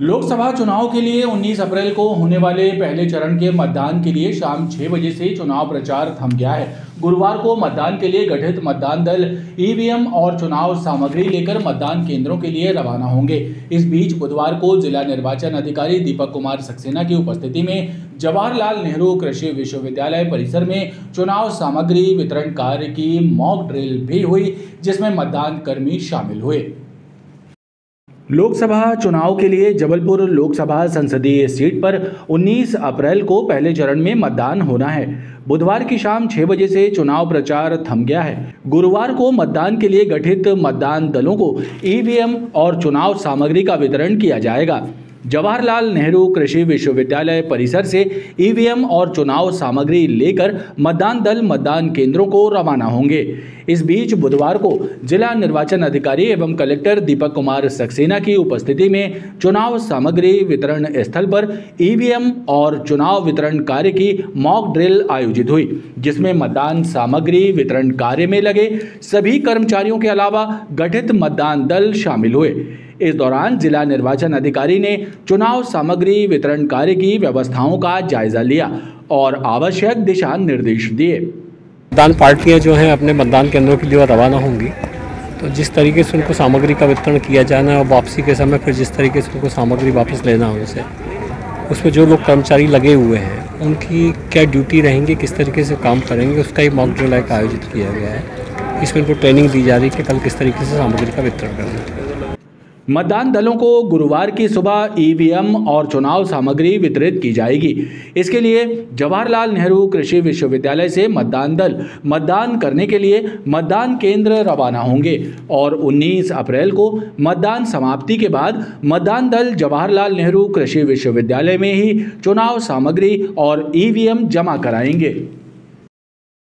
लोकसभा चुनाव के लिए 19 अप्रैल को होने वाले पहले चरण के मतदान के लिए शाम 6 बजे से चुनाव प्रचार थम गया है। गुरुवार को मतदान के लिए गठित मतदान दल, ईवीएम और चुनाव सामग्री लेकर मतदान केंद्रों के लिए रवाना होंगे। इस बीच बुधवार को जिला निर्वाचन अधिकारी दीपक कुमार सक्सेना की उपस्थिति में जवाहरलाल नेहरू कृषि विश्वविद्यालय परिसर में चुनाव सामग्री वितरण कार्य की मॉक ड्रिल भी हुई, जिसमें मतदान कर्मी शामिल हुए। लोकसभा चुनाव के लिए जबलपुर लोकसभा संसदीय सीट पर 19 अप्रैल को पहले चरण में मतदान होना है। बुधवार की शाम 6 बजे से चुनाव प्रचार थम गया है। गुरुवार को मतदान के लिए गठित मतदान दलों को ईवीएम और चुनाव सामग्री का वितरण किया जाएगा। जवाहरलाल नेहरू कृषि विश्वविद्यालय परिसर से ईवीएम और चुनाव सामग्री लेकर मतदान दल मतदान केंद्रों को रवाना होंगे। इस बीच बुधवार को जिला निर्वाचन अधिकारी एवं कलेक्टर दीपक कुमार सक्सेना की उपस्थिति में चुनाव सामग्री वितरण स्थल पर ईवीएम और चुनाव वितरण कार्य की मॉक ड्रिल आयोजित हुई, जिसमें मतदान सामग्री वितरण कार्य में लगे सभी कर्मचारियों के अलावा गठित मतदान दल शामिल हुए। इस दौरान जिला निर्वाचन अधिकारी ने चुनाव सामग्री वितरण कार्य की व्यवस्थाओं का जायजा लिया और आवश्यक दिशा निर्देश दिए। मतदान पार्टियाँ जो हैं अपने मतदान केंद्रों के लिए रवाना होंगी। तो जिस तरीके से उनको सामग्री का वितरण किया जाना है और वापसी के समय फिर जिस तरीके से उनको सामग्री वापस लेना हो उनसे, उसमें जो लोग कर्मचारी लगे हुए हैं, उनकी क्या ड्यूटी रहेंगी, किस तरीके से काम करेंगे, उसका ही मॉक ड्रिल आयोजित किया गया है। इसमें उनको ट्रेनिंग दी जा रही है कि कल किस तरीके से सामग्री का वितरण करना है। मतदान दलों को गुरुवार की सुबह ईवीएम और चुनाव सामग्री वितरित की जाएगी। इसके लिए जवाहरलाल नेहरू कृषि विश्वविद्यालय से मतदान दल मतदान करने के लिए मतदान केंद्र रवाना होंगे और 19 अप्रैल को मतदान समाप्ति के बाद मतदान दल जवाहरलाल नेहरू कृषि विश्वविद्यालय में ही चुनाव सामग्री और ईवीएम जमा कराएँगे।